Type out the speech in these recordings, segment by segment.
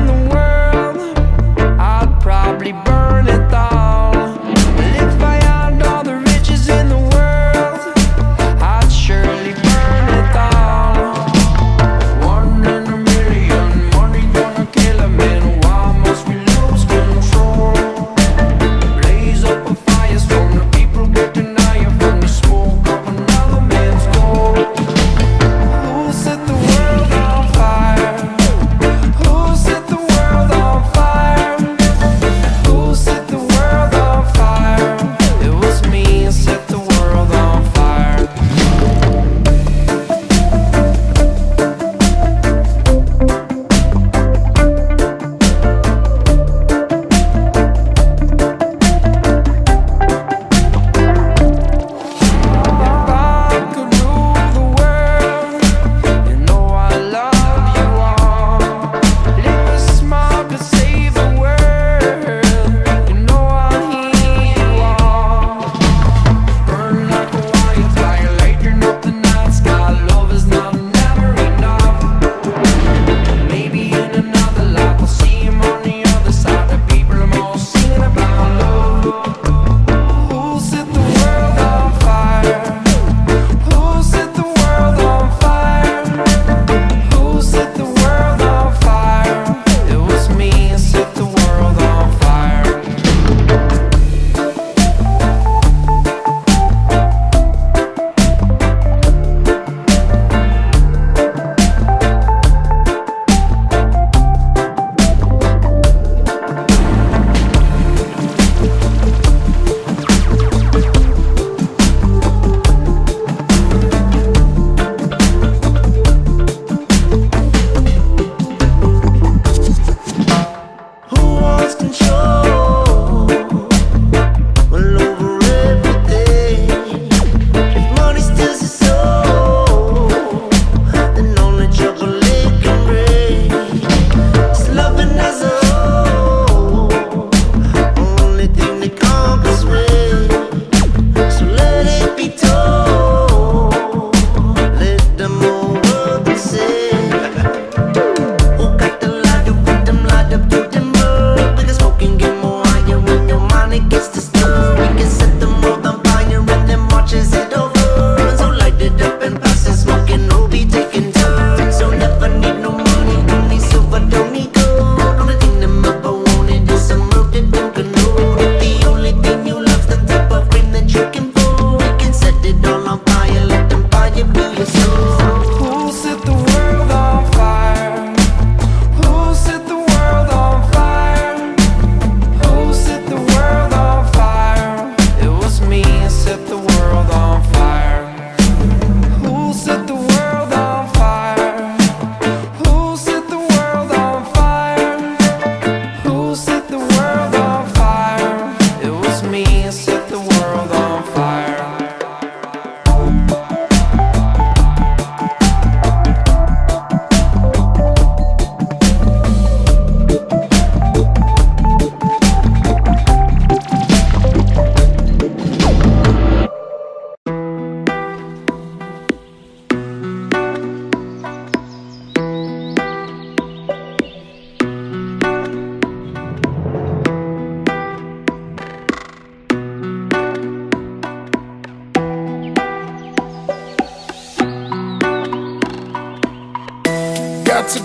in the world.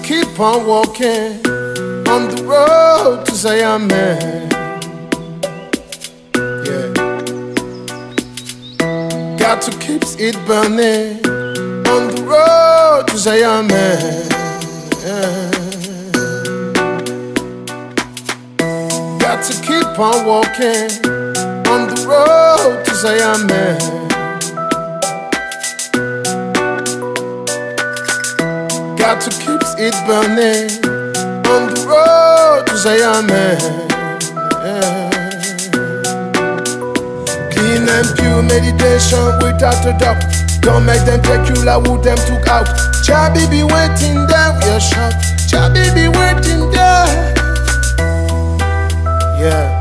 Keep on walking on the road to Zion, man. Yeah. Got to keep it burning on the road to Zion, man. Got to keep on walking on the road to Zion, man. Got to keep it burning on the road to Zion. Yeah. Clean and pure meditation without a doubt. Don't make them take you like who them took out. Chabi be waiting there, are shot. Chabi be waiting there. Yeah,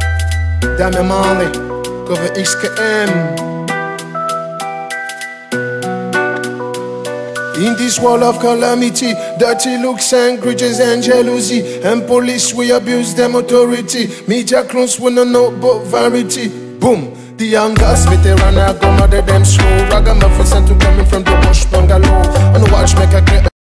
Damian Marley, cover XKM. In this world of calamity, dirty looks and grudges and jealousy, and police we abuse them authority. Media clones we no know about variety. Boom. The youngest veteran I go mother them slow. Ragamuffins and to coming from the bush bungalow. And watch make a